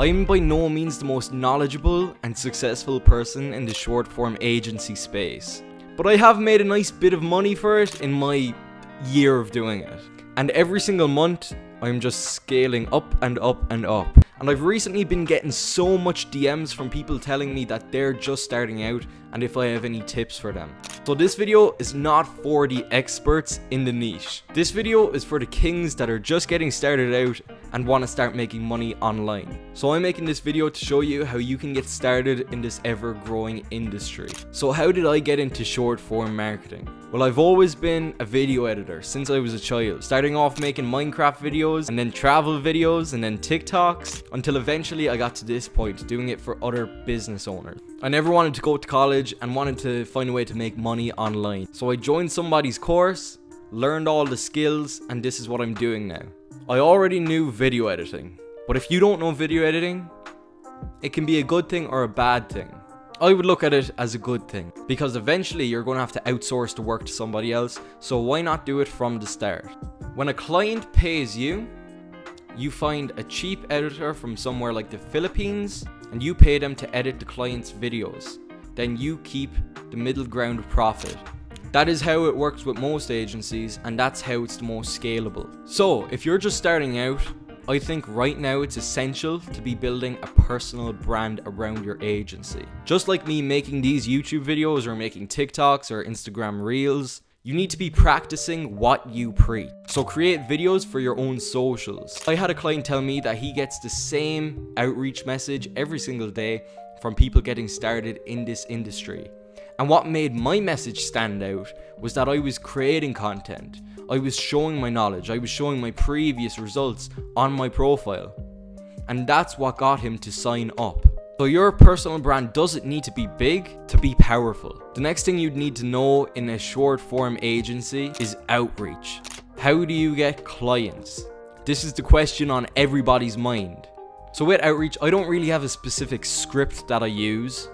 I am by no means the most knowledgeable and successful person in the short form agency space, but I have made a nice bit of money for it in my year of doing it. And every single month, I'm just scaling up and up and up. And I've recently been getting so much DMs from people telling me that they're just starting out and if I have any tips for them. So this video is not for the experts in the niche. This video is for the kings that are just getting started out and want to start making money online. So I'm making this video to show you how you can get started in this ever growing industry. So how did I get into short form marketing? Well, I've always been a video editor since I was a child, starting off making Minecraft videos and then travel videos and then TikToks until eventually I got to this point doing it for other business owners. I never wanted to go to college and wanted to find a way to make money online. So I joined somebody's course, learned all the skills, and this is what I'm doing now. I already knew video editing, but if you don't know video editing, it can be a good thing or a bad thing. I would look at it as a good thing because eventually you're going to have to outsource the work to somebody else, so why not do it from the start? When a client pays you, you find a cheap editor from somewhere like the Philippines and you pay them to edit the client's videos. Then you keep the middle ground profit. That is how it works with most agencies and that's how it's the most scalable. So if you're just starting out, I think right now it's essential to be building a personal brand around your agency. Just like me making these YouTube videos or making TikToks or Instagram Reels, you need to be practicing what you preach. So create videos for your own socials. I had a client tell me that he gets the same outreach message every single day from people getting started in this industry. And what made my message stand out was that I was creating content. I was showing my knowledge. I was showing my previous results on my profile. And that's what got him to sign up. So your personal brand doesn't need to be big to be powerful. The next thing you'd need to know in a short form agency is outreach. How do you get clients? This is the question on everybody's mind. So with outreach, I don't really have a specific script that I use,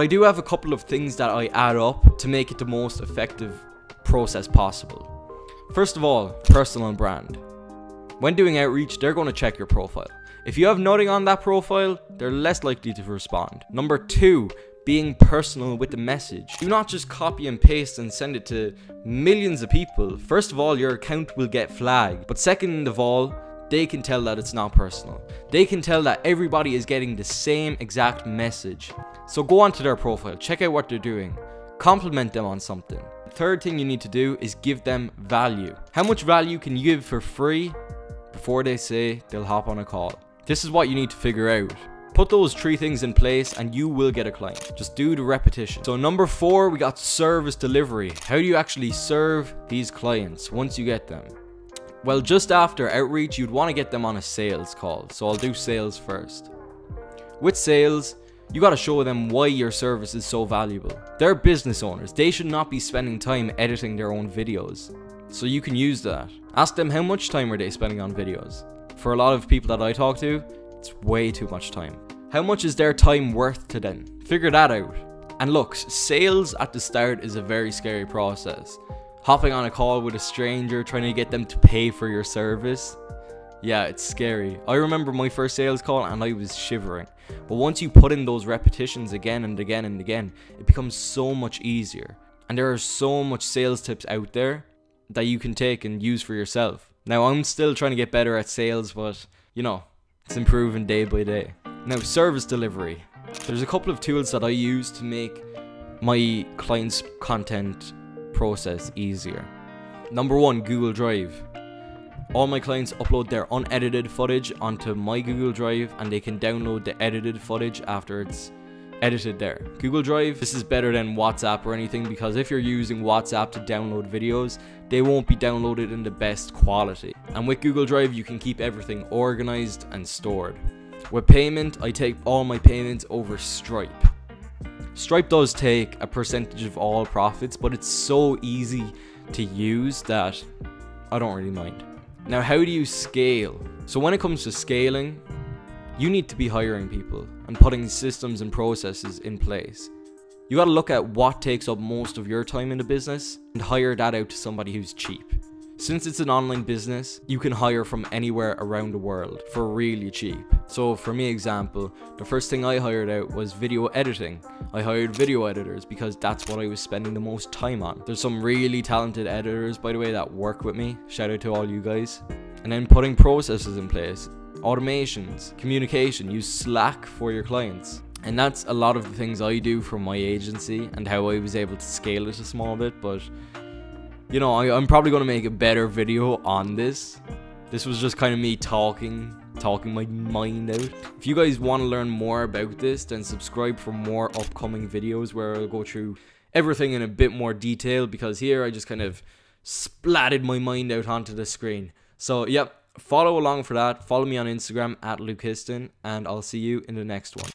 I do have a couple of things that I add up to make it the most effective process possible. First of all, personal and brand. When doing outreach, they're going to check your profile. If you have nothing on that profile, they're less likely to respond. Number two, being personal with the message. Do not just copy and paste and send it to millions of people. First of all, your account will get flagged. But second of all, they can tell that it's not personal. They can tell that everybody is getting the same exact message. So go onto their profile, check out what they're doing, compliment them on something. The third thing you need to do is give them value. How much value can you give for free before they say they'll hop on a call? This is what you need to figure out. Put those three things in place and you will get a client. Just do the repetition. So number four, we got service delivery. How do you actually serve these clients once you get them? Well, just after outreach, you'd want to get them on a sales call. So I'll do sales first. With sales, you gotta show them why your service is so valuable. They're business owners. They should not be spending time editing their own videos. So you can use that. Ask them how much time are they spending on videos. For a lot of people that I talk to, it's way too much time. How much is their time worth to them? Figure that out. And look, sales at the start is a very scary process. Hopping on a call with a stranger, trying to get them to pay for your service. Yeah, it's scary. I remember my first sales call and I was shivering. But once you put in those repetitions again and again and again, it becomes so much easier. And there are so much sales tips out there that you can take and use for yourself. Now, I'm still trying to get better at sales, but you know, it's improving day by day. Now, service delivery. There's a couple of tools that I use to make my clients' content process easier. Number one, Google Drive. All my clients upload their unedited footage onto my Google Drive and they can download the edited footage after it's edited there. Google Drive, this is better than WhatsApp or anything because if you're using WhatsApp to download videos, they won't be downloaded in the best quality. And with Google Drive, you can keep everything organized and stored. With payment, I take all my payments over Stripe. Stripe does take a percentage of all profits, but it's so easy to use that I don't really mind. Now, how do you scale? So when it comes to scaling, you need to be hiring people and putting systems and processes in place. You gotta look at what takes up most of your time in the business and hire that out to somebody who's cheap. Since it's an online business, you can hire from anywhere around the world for really cheap. So for me example, the first thing I hired out was video editing. I hired video editors because that's what I was spending the most time on. There's some really talented editors by the way that work with me. Shout out to all you guys. And then putting processes in place, automations, communication, use Slack for your clients. And that's a lot of the things I do for my agency and how I was able to scale it a small bit. But, you know, I, am probably going to make a better video on this. This was just kind of me talking, talking my mind out. If you guys want to learn more about this, then subscribe for more upcoming videos where I'll go through everything in a bit more detail because here I just kind of splatted my mind out onto the screen. So, yep, follow along for that. Follow me on Instagram at Luke Histon, and I'll see you in the next one.